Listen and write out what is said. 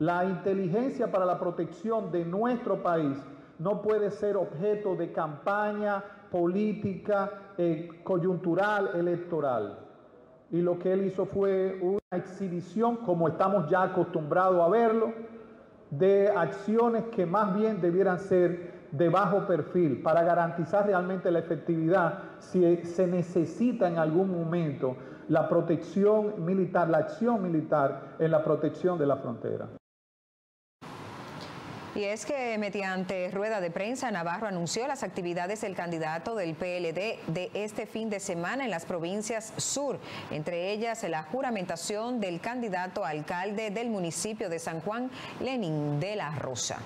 La inteligencia para la protección de nuestro país no puede ser objeto de campaña política, eh, coyuntural, electoral. Y lo que él hizo fue una exhibición, como estamos ya acostumbrados a verlo, de acciones que más bien debieran ser de bajo perfil para garantizar realmente la efectividad si se necesita en algún momento la protección militar, la acción militar en la protección de la frontera. Y es que mediante rueda de prensa, Navarro anunció las actividades del candidato del PLD de este fin de semana en las provincias sur, entre ellas la juramentación del candidato alcalde del municipio de San Juan, Lenin de la Rosa.